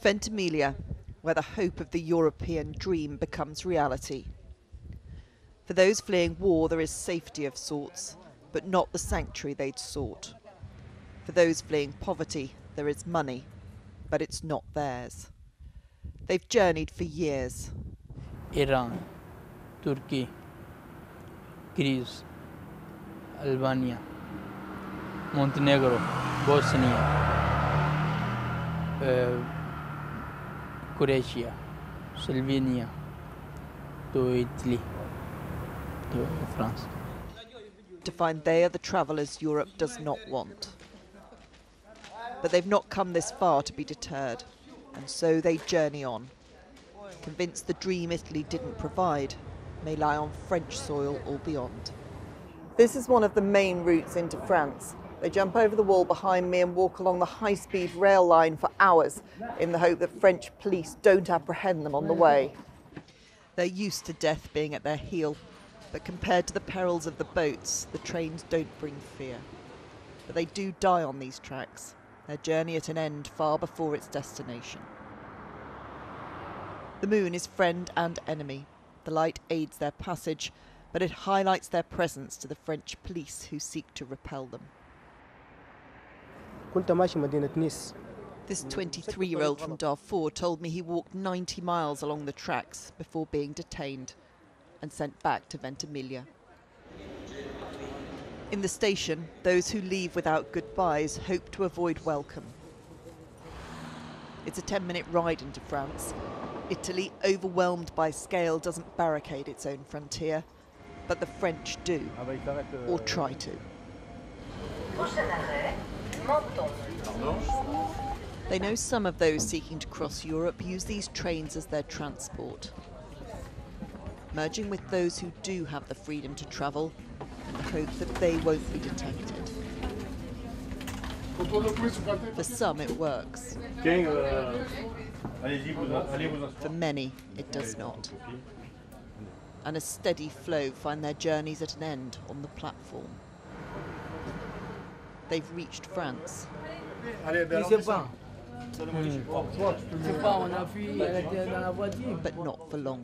Ventimiglia, where the hope of the European dream becomes reality. For those fleeing war, there is safety of sorts, but not the sanctuary they'd sought. For those fleeing poverty, there is money, but it's not theirs. They've journeyed for years. Iran, Turkey, Greece, Albania, Montenegro, Bosnia, uh, Croatia, Slovenia, to Italy, to France. to find they are the travellers Europe does not want. But they've not come this far to be deterred, and so they journey on, convinced the dream Italy didn't provide may lie on French soil or beyond. This is one of the main routes into France. They jump over the wall behind me and walk along the high speed rail line for hours in the hope that French police don't apprehend them on the way. They're used to death being at their heel, but compared to the perils of the boats, the trains don't bring fear. But they do die on these tracks, their journey at an end far before its destination. The moon is friend and enemy. The light aids their passage, but it highlights their presence to the French police who seek to repel them. كنت ماشي مدينة نيس This 23 year old from Darfur told me he walked 90 miles along the tracks before being detained and sent back to Ventimiglia. In the station, those who leave without goodbyes hope to avoid welcome. It's a 10 minute ride into France. Italy, overwhelmed by scale, doesn't barricade its own frontier, but the French do, or try to. They know some of those seeking to cross Europe use these trains as their transport. Merging with those who do have the freedom to travel and the hope that they won't be detected. For some, it works. For many, it does not. And a steady flow find their journeys at an end on the platform. They've reached France. Je sais pas. Je sais pas, on a fui, elle était dans la voiture. but not for long.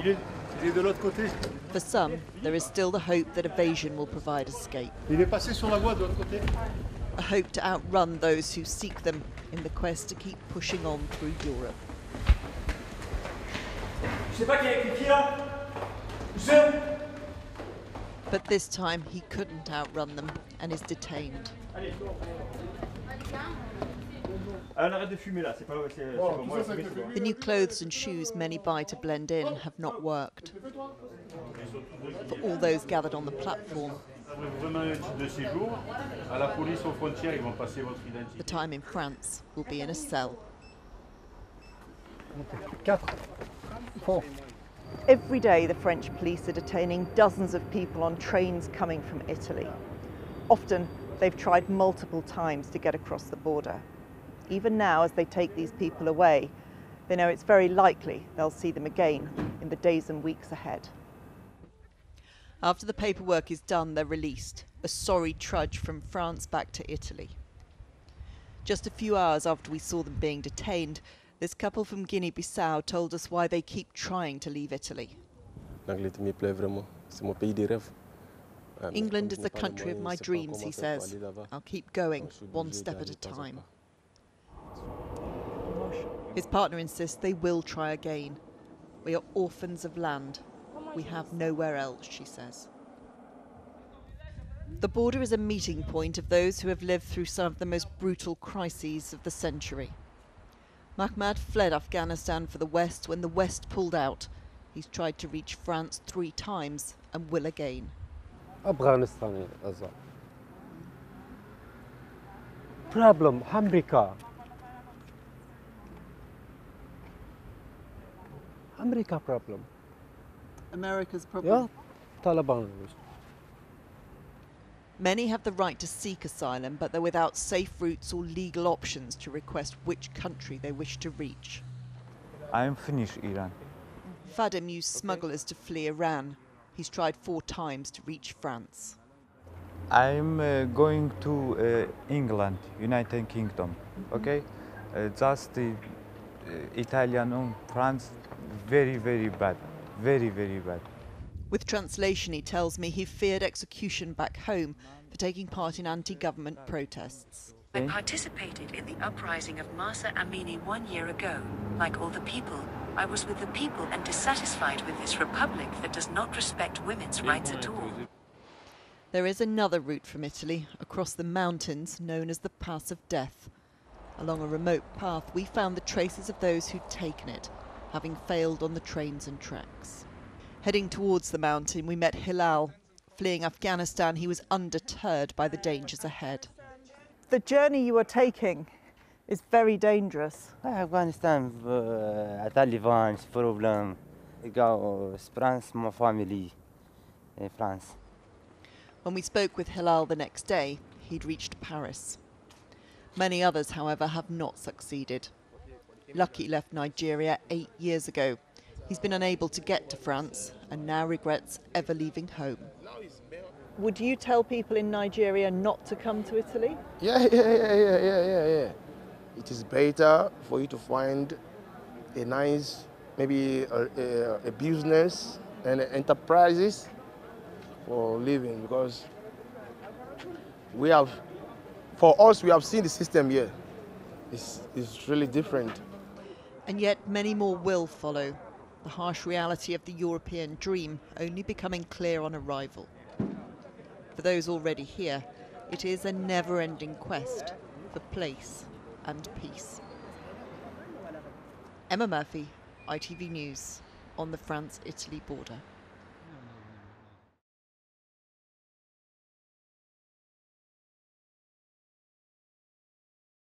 Il est, il est de l'autre côté. For some, there is still the hope that evasion will provide escape, Il est passé sur la voie de l'autre côté. a hope to outrun those who seek them in the quest to keep pushing on through Europe. But this time he couldn't outrun them and is detained. On arrête de fumer là, c'est pas, c'est, c'est pas moi. la fumée, c'est toi. The new clothes and shoes many buy to blend in have not worked. For all those gathered on the platform, Vous avez vraiment un titre de séjour. À la police aux frontières, ils vont passer votre the time in France will be in a cell. 4 4 Every day, the French police are detaining dozens of people on trains coming from Italy. Often, they've tried multiple times to get across the border. Even now, as they take these people away, they know it's very likely they'll see them again in the days and weeks ahead. After the paperwork is done, they're released, a sorry trudge from France back to Italy. Just a few hours after we saw them being detained, this couple from Guinea Bissau told us why they keep trying to leave Italy. L'Anglais me plaît vraiment. C'est mon pays de rêve. Mais England is the n'ai pas les country of my je sais pas dreams, he says. I'll keep going, Donc, je suis one step at a time. His partner insists they will try again. We are orphans of land. We have nowhere else, she says. The border is a meeting point of those who have lived through some of the most brutal crises of the century. Mahmoud fled Afghanistan for the West when the West pulled out. He's tried to reach France three times and will again. Afghanistan is a problem, America. America problem. America's problem? Yeah, Taliban. Many have the right to seek asylum, but they're without safe routes or legal options to request which country they wish to reach. I'm Finnish Iran. Fadim used smugglers to flee Iran. He's tried four times to reach France. I'm uh, going to uh, England, United Kingdom. Okay, uh, just uh, Italianum, France, very, very bad. Very, very bad. With translation, he tells me he feared execution back home for taking part in anti government protests. I participated in the uprising of Mahsa Amini one year ago. Like all the people, I was with the people and dissatisfied with this republic that does not respect women's rights at all. There is another route from Italy, across the mountains, known as the Pass of Death. Along a remote path, we found the traces of those who'd taken it, having failed on the trains and tracks. Heading towards the mountain, we met Hilal. Fleeing Afghanistan, he was undeterred by the dangers ahead. The journey you are taking is very dangerous. Afghanistan, uh, Taliban, problem. I Go France, my family, in France. When we spoke with Hilal the next day, he'd reached Paris. Many others, however, have not succeeded. Lucky left Nigeria eight years ago. He's been unable to get to France and now regrets ever leaving home. Would you tell people in Nigeria not to come to Italy? Yeah, yeah, yeah, yeah, yeah, yeah, yeah. It is better for you to find a nice, maybe a, a, a business and enterprises for living because we have, for us, we have seen the system here. It's, it's really different. And yet many more will follow. The harsh reality of the European dream only becoming clear on arrival. For those already here, it is a never ending quest for place and peace. Emma Murphy, ITV News, on the France Italy border.